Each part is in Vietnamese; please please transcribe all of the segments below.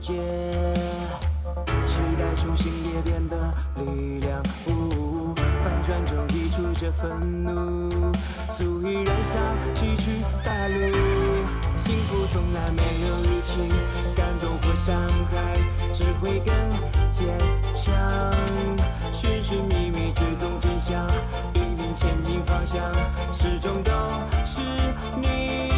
界，期待重新裂变的力量。呜，反转中溢出这愤怒，足以燃烧崎岖大路。幸福从来没有日期，感动或伤害只会更坚强。寻寻觅觅，追踪真相，引领前进方向，始终都是你。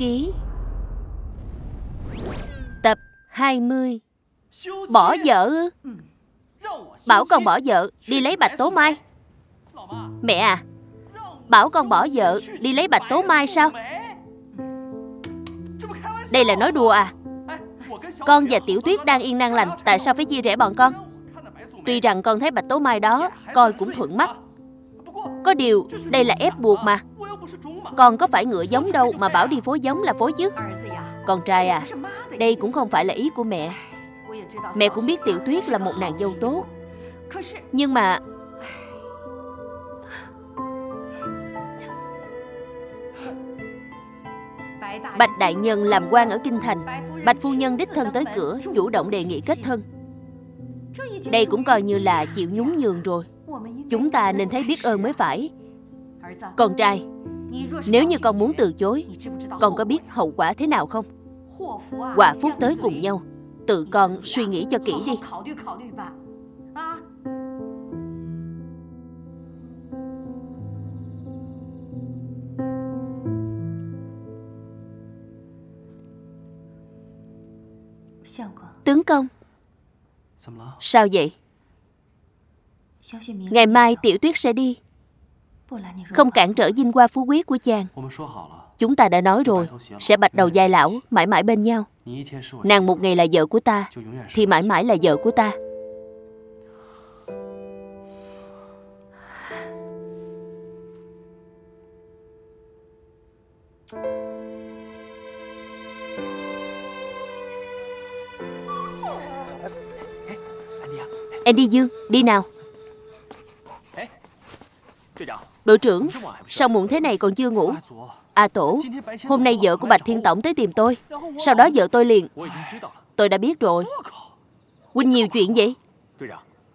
Ký. Tập 20 Bỏ vợ Bảo con bỏ vợ, đi lấy bạch tố mai. Mẹ à Bảo con bỏ vợ, đi lấy bạch tố mai sao? Đây là nói đùa à? Con và Tiểu Tuyết đang yên năng lành, Tại sao phải chia rẽ bọn con? Tuy rằng con thấy bạch tố mai đó, Coi cũng thuận mắt. Có điều, đây là ép buộc mà. Con có phải ngựa giống đâu Mà bảo đi phối giống là phối chứ Con trai à Đây cũng không phải là ý của mẹ. Mẹ cũng biết Tiểu Tuyết là một nàng dâu tốt. Nhưng mà Bạch Đại Nhân làm quan ở Kinh Thành. Bạch Phu Nhân đích thân tới cửa, Chủ động đề nghị kết thân. Đây cũng coi như là chịu nhún nhường rồi. Chúng ta nên thấy biết ơn mới phải. Con trai nếu như con muốn từ chối, Con có biết hậu quả thế nào không? Quả phúc tới cùng nhau. Tự con suy nghĩ cho kỹ đi. Tướng công, Sao vậy? Ngày mai Tiểu Tuyết sẽ đi. Không cản trở dinh hoa phú quý của chàng. Chúng ta đã nói rồi Sẽ bạch đầu giai lão Mãi mãi bên nhau. Nàng một ngày là vợ của ta Thì mãi mãi là vợ của ta. Andy Dương, đi nào. Đội trưởng, sao muộn thế này còn chưa ngủ? À Tổ, hôm nay vợ của Bạch Thiên Tổng tới tìm tôi. Sau đó vợ tôi liền. Tôi đã biết rồi. Huynh nhiều chuyện vậy?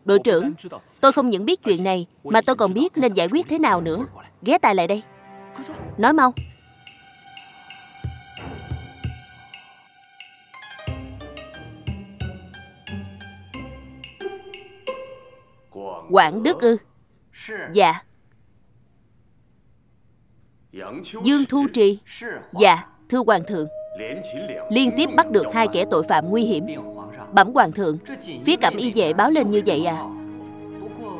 Đội trưởng, tôi không những biết chuyện này Mà tôi còn biết nên giải quyết thế nào nữa. Ghé tài lại đây. Nói mau. Quảng Đức ư. Dạ. Dương Thu Trì. Dạ Thưa Hoàng thượng. Liên tiếp bắt được hai kẻ tội phạm nguy hiểm. Bẩm Hoàng thượng Phía cẩm y vệ báo lên như vậy à?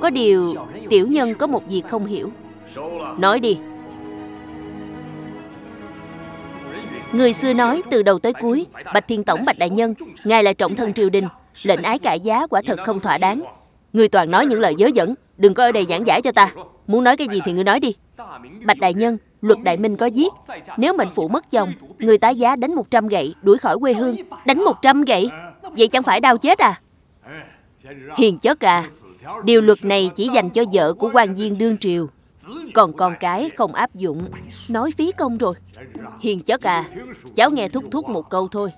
Có điều, Tiểu nhân có một việc không hiểu. Nói đi. Người xưa nói từ đầu tới cuối, Bạch Thiên Tổng, Bạch Đại Nhân, Ngài là trọng thân triều đình, Lệnh ái cải giá quả thật không thỏa đáng. Người toàn nói những lời dớ dẫn. Đừng có ở đây giảng giải cho ta. Muốn nói cái gì thì ngươi nói đi. Bạch Đại Nhân, Luật Đại Minh có viết, Nếu mệnh phụ mất chồng, Người tái giá đánh 100 gậy, Đuổi khỏi quê hương, Đánh 100 gậy. Vậy chẳng phải đau chết à? Hiền chất à Điều luật này chỉ dành cho vợ của quan viên đương triều. Còn con cái không áp dụng, Nói phí công rồi. Hiền chất à Cháu nghe thúc thúc một câu thôi.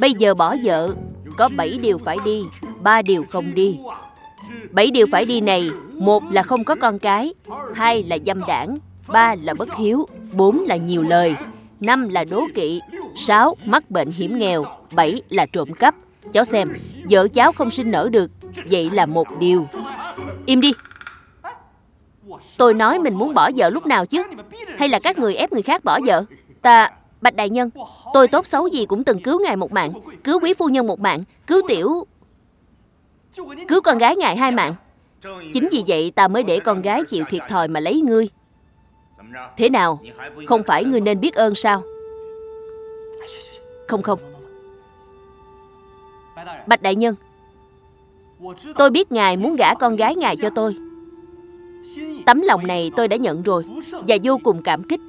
Bây giờ bỏ vợ, Có 7 điều phải đi, ba điều không đi. Bảy điều phải đi này. Một là không có con cái. Hai là dâm đảng. Ba là bất hiếu. Bốn là nhiều lời. Năm là đố kỵ. Sáu, mắc bệnh hiểm nghèo. Bảy là trộm cắp. Cháu xem, Vợ cháu không sinh nở được. Vậy là một điều. Im đi. Tôi nói mình muốn bỏ vợ lúc nào chứ? Hay là các người ép người khác bỏ vợ? Ta, Bạch Đại Nhân, Tôi tốt xấu gì cũng từng cứu ngài một mạng, Cứu quý phu nhân một mạng, Cứu tiểu Cứu con gái ngài hai mạng. Chính vì vậy ta mới để con gái chịu thiệt thòi mà lấy ngươi. Thế nào? Không phải ngươi nên biết ơn sao? Không không. Bạch Đại Nhân, Tôi biết ngài muốn gả con gái ngài cho tôi. Tấm lòng này tôi đã nhận rồi Và vô cùng cảm kích.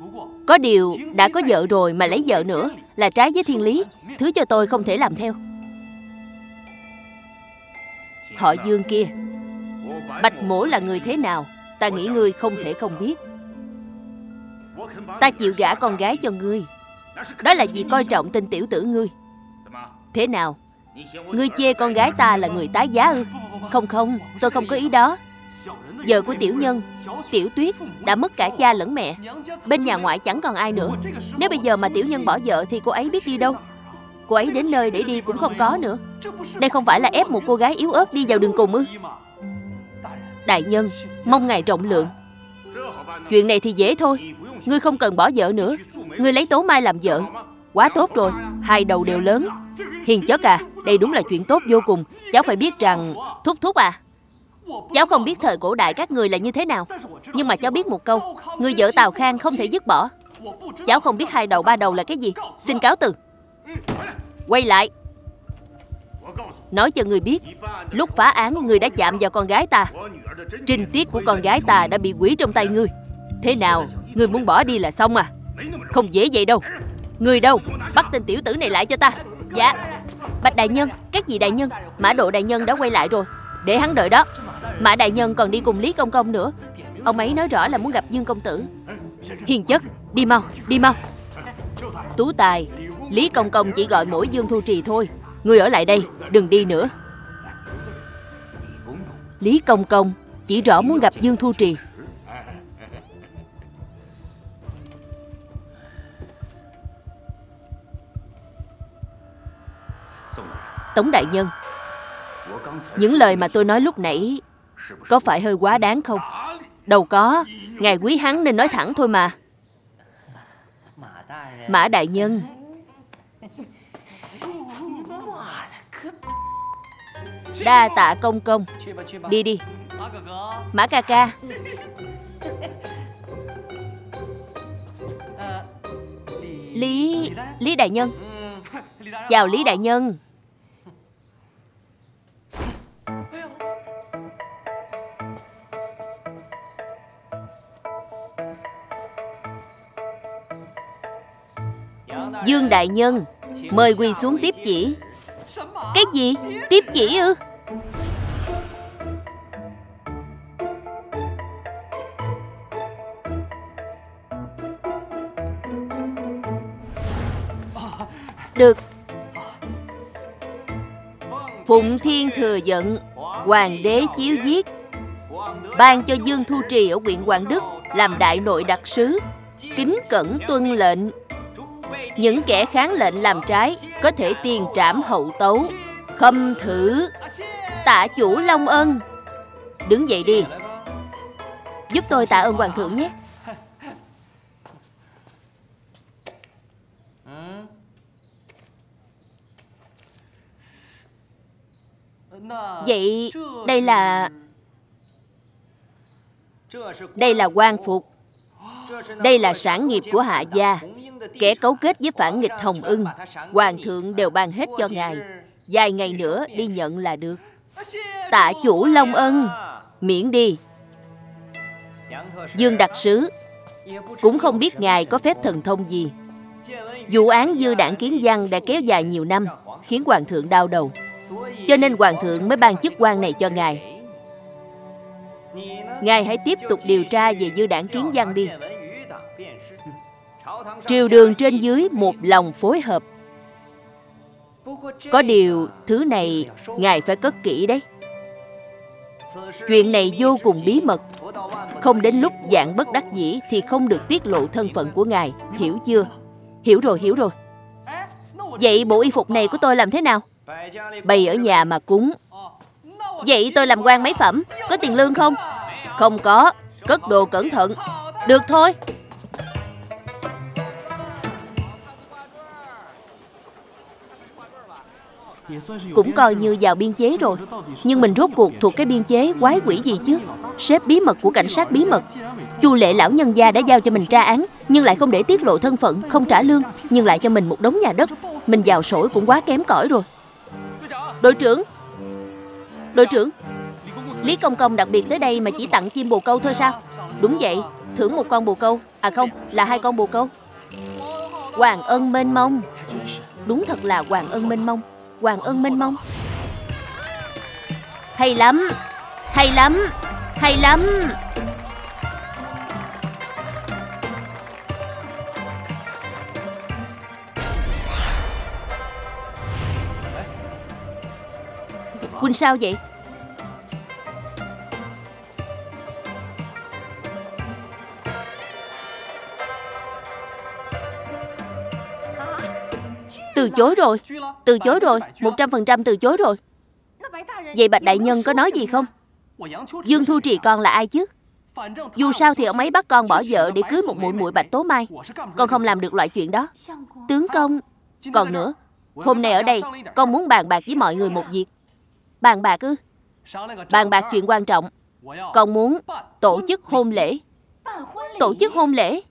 Có điều đã có vợ rồi mà lấy vợ nữa Là trái với thiên lý, Thứ cho tôi không thể làm theo. Họ dương kia. Bạch mổ là người thế nào? Ta nghĩ ngươi không thể không biết. Ta chịu gả con gái cho ngươi. Đó là vì coi trọng tình tiểu tử ngươi. Thế nào? Ngươi chê con gái ta là người tái giá ư? Không không, Tôi không có ý đó. Vợ của tiểu nhân, Tiểu tuyết Đã mất cả cha lẫn mẹ. Bên nhà ngoại chẳng còn ai nữa. Nếu bây giờ mà tiểu nhân bỏ vợ Thì cô ấy biết đi đâu? Cô ấy đến nơi để đi cũng không có nữa. Đây không phải là ép một cô gái yếu ớt đi vào đường cùng ư? Đại nhân, Mong ngài trọng lượng. Chuyện này thì dễ thôi. Ngươi không cần bỏ vợ nữa. Ngươi lấy Tố Mai làm vợ. Quá tốt rồi. Hai đầu đều lớn. Hiền chó à Đây đúng là chuyện tốt vô cùng. Cháu phải biết rằng, Thúc thúc à. Cháu không biết thời cổ đại các người là như thế nào. Nhưng mà cháu biết một câu, Người vợ Tào Khang không thể dứt bỏ. Cháu không biết hai đầu, ba đầu là cái gì. Xin cáo từ. Quay lại. Nói cho người biết, Lúc phá án, người đã chạm vào con gái ta. Trinh tiết của con gái ta đã bị quỷ trong tay ngươi. Thế nào Ngươi muốn bỏ đi là xong à? Không dễ vậy đâu. Người đâu? Bắt tên tiểu tử này lại cho ta. Dạ. Bạch đại nhân, Các vị đại nhân, Mã độ đại nhân đã quay lại rồi. Để hắn đợi đó. Mã đại nhân còn đi cùng Lý Công Công nữa. Ông ấy nói rõ là muốn gặp Dương Công Tử. Hiền chất, Đi mau Đi mau. Tú Tài Lý Công Công chỉ gọi mỗi Dương Thu Trì thôi. Ngươi ở lại đây, Đừng đi nữa. Lý Công Công Chỉ rõ muốn gặp Dương Thu Trì. Tống Đại Nhân, Những lời mà tôi nói lúc nãy Có phải hơi quá đáng không? Đâu có, Ngài quý hắn nên nói thẳng thôi mà. Mã Đại Nhân Đa tạ công công. Đi đi. Mã ca ca. Lý... Lý Đại Nhân. Chào Lý Đại Nhân. Dương Đại Nhân, Mời quỳ xuống tiếp chỉ. Cái gì? Tiếp chỉ ư? Được. Phụng Thiên thừa giận, Hoàng đế chiếu giết. Ban cho Dương Thu Trì ở huyện Quảng Đức Làm đại nội đặc sứ, Kính cẩn tuân lệnh. Những kẻ kháng lệnh làm trái có thể tiền trảm hậu tấu khâm thử. Tạ chủ long ân. Đứng dậy đi. Giúp tôi tạ ơn hoàng thượng nhé. Vậy đây là đây là quan phục. Đây là sản nghiệp của hạ gia. Kẻ cấu kết với phản nghịch Hồng Ưng, Hoàng thượng đều ban hết cho ngài. Vài ngày nữa đi nhận là được. Tạ chủ Long Ân. Miễn đi. Dương đặc sứ, Cũng không biết ngài có phép thần thông gì. Vụ án dư đảng kiến văn đã kéo dài nhiều năm, Khiến hoàng thượng đau đầu. Cho nên hoàng thượng mới ban chức quan này cho ngài. Ngài hãy tiếp tục điều tra về dư đảng kiến văn đi. Triều đường trên dưới một lòng phối hợp. Có điều, thứ này Ngài phải cất kỹ đấy. Chuyện này vô cùng bí mật. Không đến lúc dạng bất đắc dĩ Thì không được tiết lộ thân phận của ngài. Hiểu chưa? Hiểu rồi hiểu rồi. Vậy bộ y phục này của tôi làm thế nào? Bày ở nhà mà cúng. Vậy tôi làm quan mấy phẩm? Có tiền lương không? Không có. Cất đồ cẩn thận. Được thôi. Cũng coi như vào biên chế rồi. Nhưng mình rốt cuộc thuộc cái biên chế quái quỷ gì chứ? Sếp bí mật của cảnh sát bí mật. Chu lệ lão nhân gia đã giao cho mình tra án, Nhưng lại không để tiết lộ thân phận, Không trả lương, Nhưng lại cho mình một đống nhà đất. Mình vào sổi cũng quá kém cỏi rồi. Đội trưởng! Đội trưởng! Lý Công Công đặc biệt tới đây mà chỉ tặng chim bồ câu thôi sao? Đúng vậy, Thưởng một con bồ câu. À không, là hai con bồ câu. Hoàng ân mênh mông. Đúng thật là hoàng ân mênh mông. Hoàng ân mênh mông Hay lắm Hay lắm Hay lắm. Quỳnh sao vậy? Từ chối rồi. Từ chối rồi. 100% từ chối rồi. Vậy Bạch Đại Nhân có nói gì không? Dương Thu Trì con là ai chứ? Dù sao thì ông ấy bắt con bỏ vợ để cưới một muội muội Bạch Tố Mai. Con không làm được loại chuyện đó. Tướng công, Còn nữa. Hôm nay ở đây, Con muốn bàn bạc với mọi người một việc. Bàn bạc ư? Bàn bạc chuyện quan trọng. Con muốn tổ chức hôn lễ. Tổ chức hôn lễ?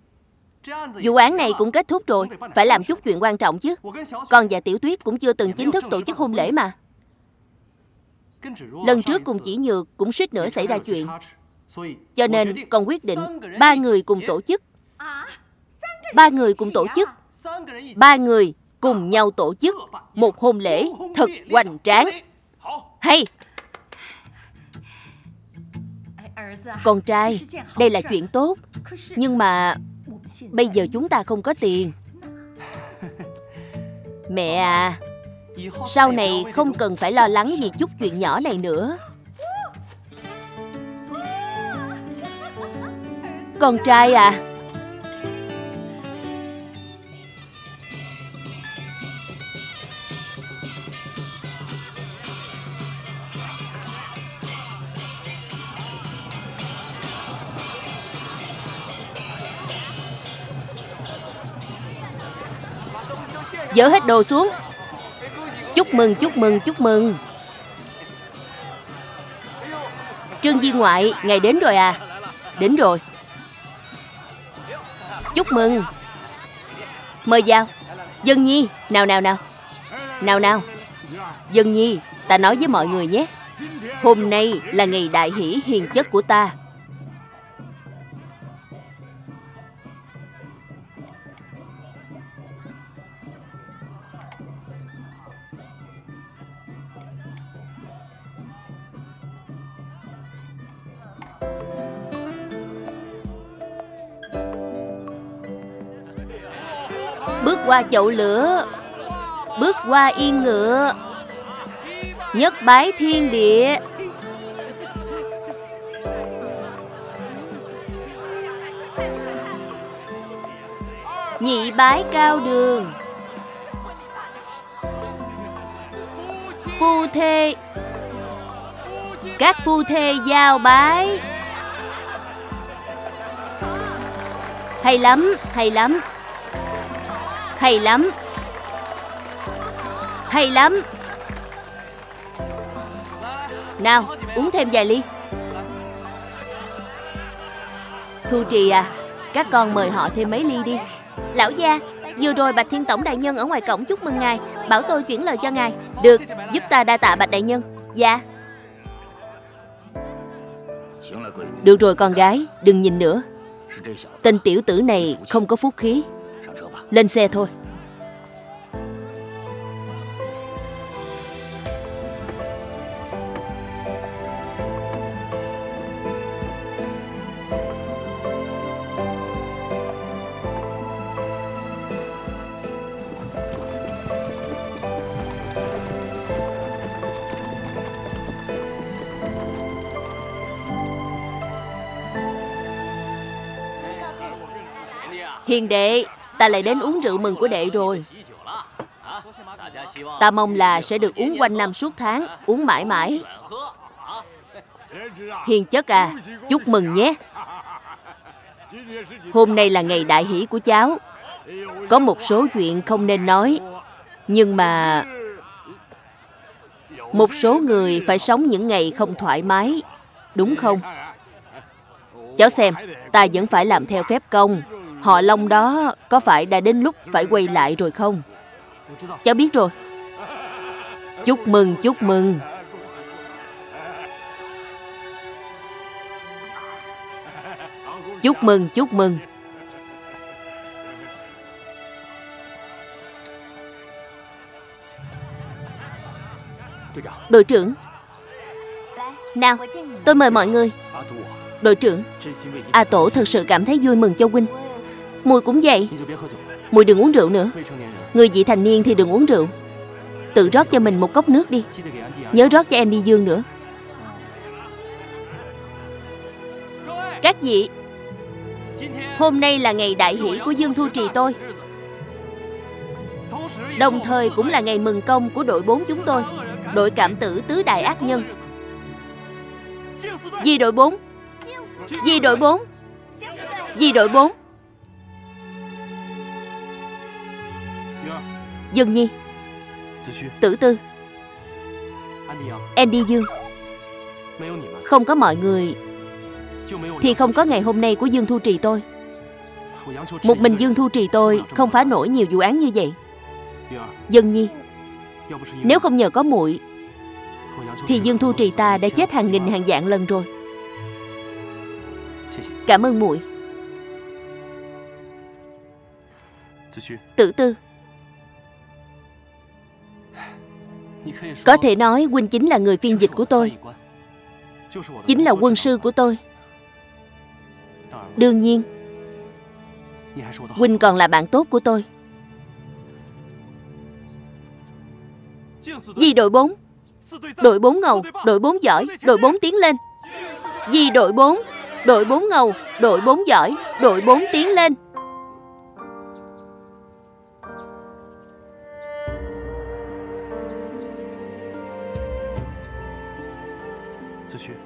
Vụ án này cũng kết thúc rồi, Phải làm chút chuyện quan trọng chứ. Con và dạ Tiểu Tuyết cũng chưa từng chính thức tổ chức hôn lễ mà. Lần trước cùng chỉ nhược cũng suýt nữa xảy ra chuyện. Cho nên con quyết định Ba người cùng tổ chức. Ba người cùng tổ chức. Ba người cùng nhau tổ chức Một hôn lễ thật hoành tráng. Hay! Con trai, Đây là chuyện tốt. Nhưng mà Bây giờ chúng ta không có tiền. Mẹ à Sau này không cần phải lo lắng vì chút chuyện nhỏ này nữa. Con trai à Dỡ hết đồ xuống. Chúc mừng, chúc mừng, chúc mừng. Trương Di Ngoại, ngày đến rồi à? Đến rồi. Chúc mừng. Mời vào. Dân Nhi, nào nào nào. Nào nào. Dân Nhi, ta nói với mọi người nhé. Hôm nay là ngày đại hỷ hiền chất của ta. Bước qua chậu lửa. Bước qua yên ngựa. Nhất bái thiên địa. Nhị bái cao đường. Phu thê. Các phu thê giao bái. Hay lắm, hay lắm hay lắm. Hay lắm. Nào, uống thêm vài ly. Thu Trì à Các con mời họ thêm mấy ly đi. Lão gia, Vừa rồi Bạch Thiên Tổng Đại Nhân ở ngoài cổng chúc mừng ngài, Bảo tôi chuyển lời cho ngài. Được, giúp ta đa tạ Bạch Đại Nhân. Dạ. Được rồi con gái, Đừng nhìn nữa. Tên tiểu tử này không có phúc khí. Lên xe thôi. Hiền đệ ta lại đến uống rượu mừng của đệ rồi. Ta mong là sẽ được uống quanh năm suốt tháng, uống mãi mãi. Hiền chất à, chúc mừng nhé. Hôm nay là ngày đại hỷ của cháu. Có một số chuyện không nên nói. Nhưng mà một số người phải sống những ngày không thoải mái, đúng không? Cháu xem, ta vẫn phải làm theo phép công. Họ Long đó có phải đã đến lúc phải quay lại rồi không? Cháu biết rồi. Chúc mừng, chúc mừng. Chúc mừng, chúc mừng. Đội trưởng, nào, tôi mời mọi người. Đội trưởng, A Tổ thật sự cảm thấy vui mừng cho huynh. Mùi cũng vậy. Mùi đừng uống rượu nữa. Người vị thành niên thì đừng uống rượu. Tự rót cho mình một cốc nước đi. Nhớ rót cho Andy Dương nữa. Các vị, hôm nay là ngày đại hỷ của Dương Thu Trì tôi. Đồng thời cũng là ngày mừng công của đội 4 chúng tôi. Đội cảm tử tứ đại ác nhân. Vì đội 4 Vì đội 4 Vì đội 4 Dương Nhi. Tử Tư. Andy Dương. Không có mọi người Thì không có ngày hôm nay của Dương Thu Trì tôi. Một mình Dương Thu Trì tôi Không phá nổi nhiều vụ án như vậy. Dương Nhi, Nếu không nhờ có muội, Thì Dương Thu Trì ta đã chết hàng nghìn hàng vạn lần rồi. Cảm ơn muội. Tử Tư. Có thể nói huynh chính là người phiên dịch của tôi. Chính là quân sư của tôi. Đương nhiên, Huynh còn là bạn tốt của tôi. Di đội 4 Đội 4 ngầu, Đội 4 giỏi, Đội 4 tiến lên. Di đội 4 Đội 4 ngầu, Đội 4 giỏi, Đội 4 tiến lên.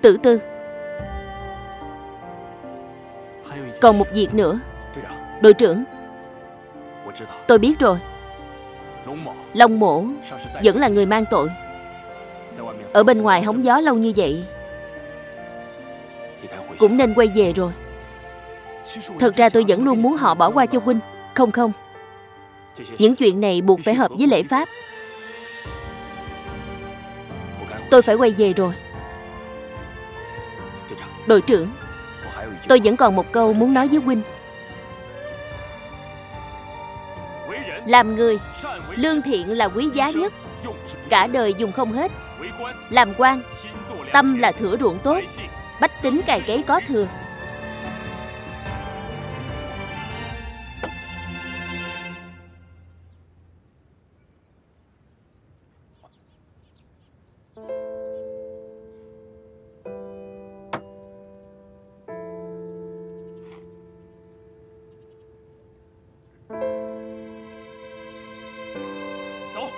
Tử tư. Còn một việc nữa. Đội trưởng. Tôi biết rồi. Long mổ Vẫn là người mang tội. Ở bên ngoài hóng gió lâu như vậy, Cũng nên quay về rồi. Thật ra tôi vẫn luôn muốn họ bỏ qua cho huynh, Không không? Những chuyện này buộc phải hợp với lễ pháp. Tôi phải quay về rồi. Đội trưởng, Tôi vẫn còn một câu muốn nói với huynh Làm người, Lương thiện là quý giá nhất. Cả đời dùng không hết. Làm quan, Tâm là thửa ruộng tốt. Bách tính cày cấy có thừa.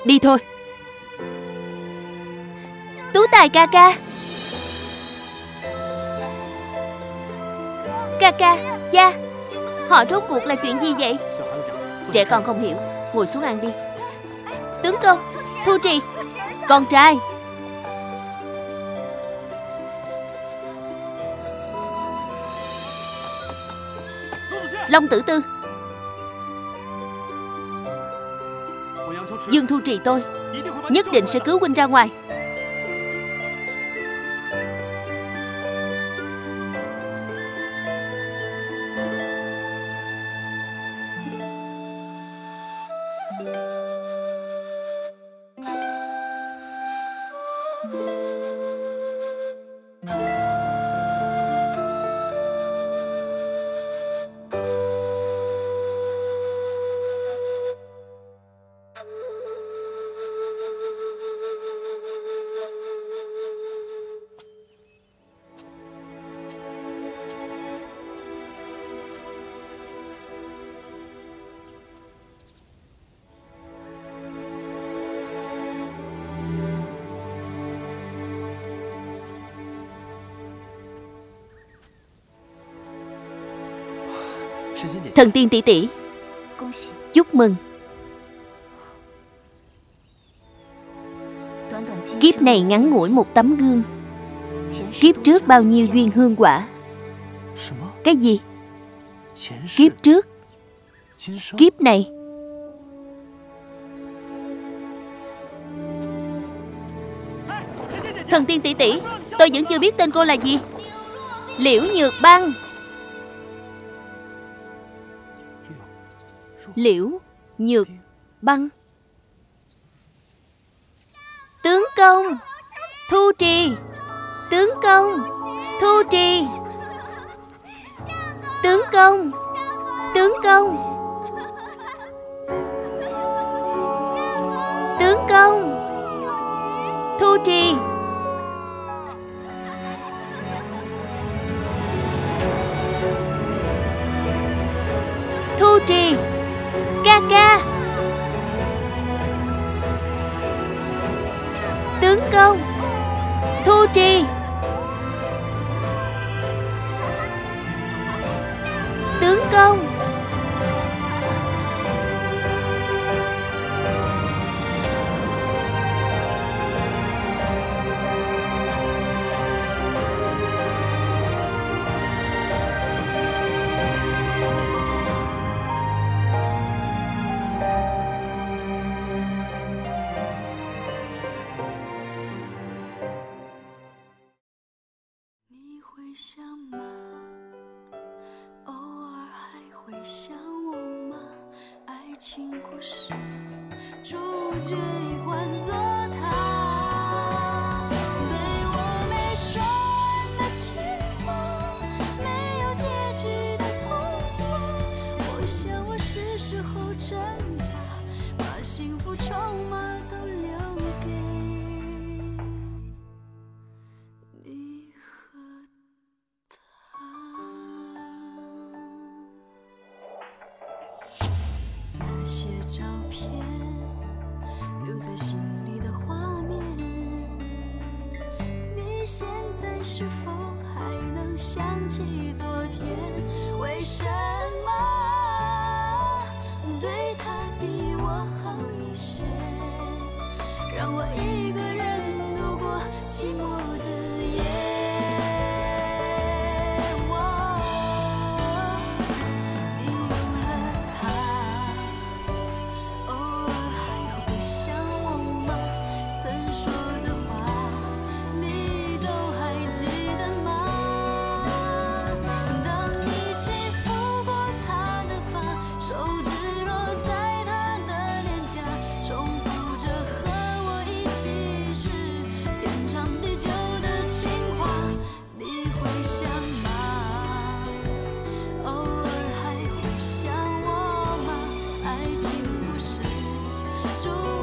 Đi thôi. Tú tài ca ca. Ca ca, cha. Họ rốt cuộc là chuyện gì vậy? Trẻ con không hiểu. Ngồi xuống ăn đi. Tướng công, Thu Trì Con trai. Long tử tư. Dương Thu Trì tôi. Nhất định sẽ cứu huynh ra ngoài. Thần tiên tỷ tỷ. Chúc mừng. Kiếp này ngắn ngủi một tấm gương. Kiếp trước bao nhiêu duyên hương quả. Cái gì? Kiếp trước. Kiếp này. Thần tiên tỷ tỷ Tôi vẫn chưa biết tên cô là gì. Liễu Nhược Băng. Liễu, Nhược, Băng. Tướng công, Thu trì. Tướng công, Thu trì. Tướng công Tướng công. Tướng công, Thu trì. Thu trì. Ca ca Tướng công Thu trì. 想我吗？爱情故事，主角已换作他，对我没说完的情话，没有结局的童话。我想我是时候蒸发，把幸福充满让我一主